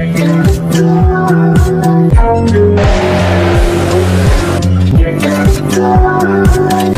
You Thank